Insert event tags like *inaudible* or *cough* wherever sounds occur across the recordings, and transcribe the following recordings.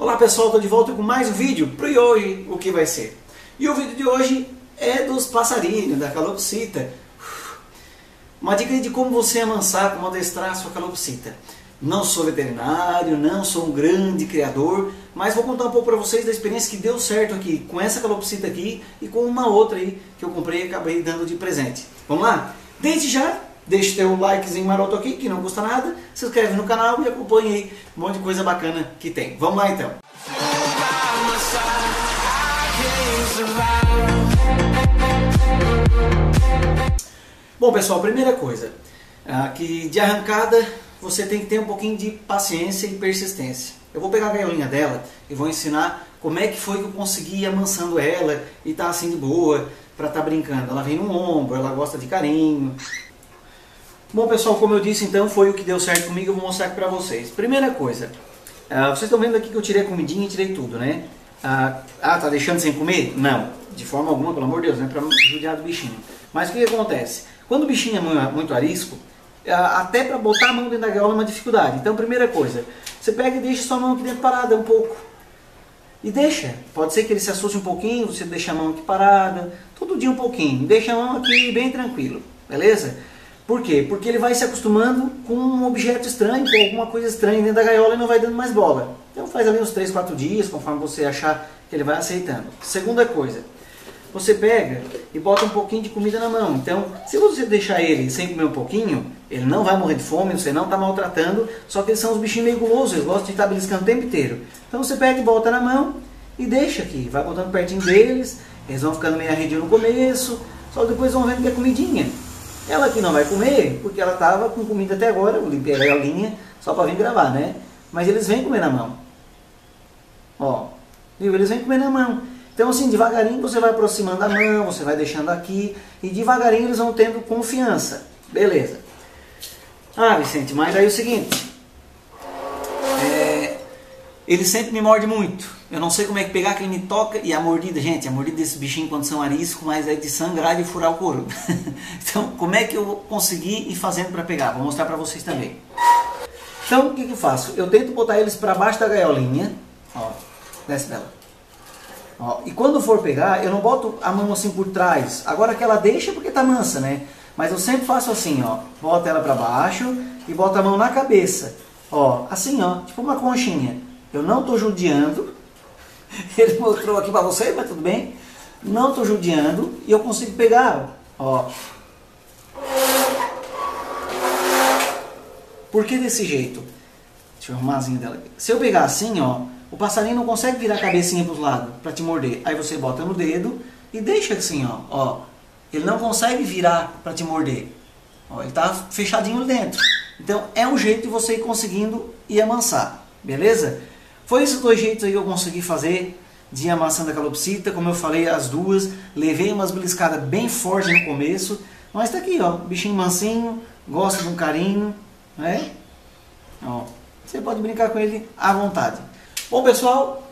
Olá pessoal, estou de volta com mais um vídeo para hoje o que vai ser. E o vídeo de hoje é dos passarinhos, da calopsita. Uma dica de como você amansar, como adestrar a sua calopsita. Não sou veterinário, não sou um grande criador, mas vou contar um pouco para vocês da experiência que deu certo aqui com essa calopsita aqui e com uma outra aí que eu comprei e acabei dando de presente. Vamos lá? Desde já, deixe teu likezinho maroto aqui, que não custa nada, se inscreve no canal e acompanhe aí um monte de coisa bacana que tem. Vamos lá então. Bom pessoal, primeira coisa, que de arrancada você tem que ter um pouquinho de paciência e persistência. Eu vou pegar a gaiolinha dela e vou ensinar como é que foi que eu consegui ir amansando ela e tá assim de boa para estar tá brincando. Ela vem no ombro, ela gosta de carinho. Bom pessoal, como eu disse então, foi o que deu certo comigo, eu vou mostrar aqui para vocês. Primeira coisa, uh, vocês estão vendo aqui que eu tirei a comidinha e tirei tudo, né? Uh, ah, tá deixando sem comer? Não, de forma alguma, pelo amor de Deus, né? Não judiar do bichinho. Mas o que, que acontece? Quando o bichinho é muito arisco, até para botar a mão dentro da gaiola é uma dificuldade. Então, primeira coisa, você pega e deixa sua mão aqui dentro parada um pouco. E deixa. Pode ser que ele se assuste um pouquinho, você deixa a mão aqui parada, todo dia um pouquinho. Deixa a mão aqui bem tranquilo, beleza? Por quê? Porque ele vai se acostumando com um objeto estranho, com alguma coisa estranha dentro da gaiola e não vai dando mais bola. Então faz ali uns 3, 4 dias, conforme você achar que ele vai aceitando. Segunda coisa, você pega e bota um pouquinho de comida na mão. Então, se você deixar ele sem comer um pouquinho, ele não vai morrer de fome, você não está maltratando, só que eles são os bichinhos meio gulosos, eles gostam de estar beliscando o tempo inteiro. Então você pega e bota na mão e deixa aqui, vai botando pertinho deles, eles vão ficando meio arredios no começo, só depois vão vendo que é comidinha. Ela aqui não vai comer, porque ela estava com comida até agora, eu limpei a galinha só para vir gravar, né? Mas eles vêm comer na mão. Ó, viu? Eles vêm comer na mão. Então, assim, devagarinho você vai aproximando a mão, você vai deixando aqui, e devagarinho eles vão tendo confiança. Beleza. Ah, Vicente, mas aí é o seguinte, ele sempre me morde muito. Eu não sei como é que pegar que ele me toca e a mordida, gente, a mordida desse bichinho quando são arisco, mas é de sangrar e furar o couro. *laughs* então, como é que eu consegui ir fazendo para pegar? Vou mostrar para vocês também. Então, o que, que eu faço? Eu tento botar eles para baixo da gaiolinha, ó, desce dela. Ó, e quando for pegar, eu não boto a mão assim por trás. Agora que ela deixa porque tá mansa, né? Mas eu sempre faço assim, ó. Boto ela para baixo e boto a mão na cabeça. Ó, assim, ó, tipo uma conchinha. Eu não tô judiando. *laughs* Ele mostrou aqui para vocês, mas tudo bem. Não tô judiando e eu consigo pegar, ó. Por que desse jeito? Deixa eu arrumar a dela aqui. Se eu pegar assim, ó, o passarinho não consegue virar a cabecinha para os lados para te morder. Aí você bota no dedo e deixa assim, ó. ó. Ele não consegue virar para te morder. Ó, ele está fechadinho dentro. Então é um jeito de você ir conseguindo e amansar. Beleza? Foi esses dois jeitos aí que eu consegui fazer de ir amassando a calopsita. Como eu falei, as duas. Levei umas beliscadas bem fortes no começo. Mas tá aqui, ó. Bichinho mansinho, gosta de um carinho. Né? Ó, você pode brincar com ele à vontade. Bom, pessoal,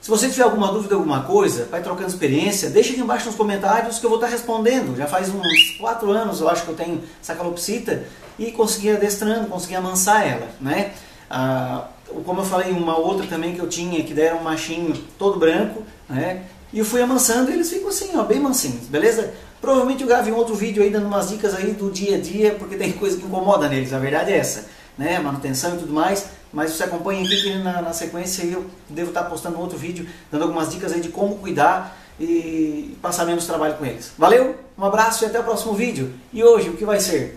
se você tiver alguma dúvida, alguma coisa, vai trocando experiência, deixa aqui embaixo nos comentários que eu vou estar respondendo. Já faz uns 4 anos, eu acho que eu tenho essa calopsita e consegui adestrando, consegui amansar ela, né? Ah, como eu falei, uma outra também que eu tinha, que deram um machinho todo branco, né? E eu fui amansando e eles ficam assim, ó, bem mansinhos, beleza? Provavelmente eu gravei um outro vídeo aí dando umas dicas aí do dia a dia, porque tem *laughs* coisa que incomoda neles, a verdade é essa, né? Manutenção e tudo mais. Mas você acompanha aqui que na, na sequência eu devo estar postando outro vídeo dando algumas dicas aí de como cuidar e passar menos trabalho com eles. Valeu, um abraço e até o próximo vídeo. E hoje o que vai ser?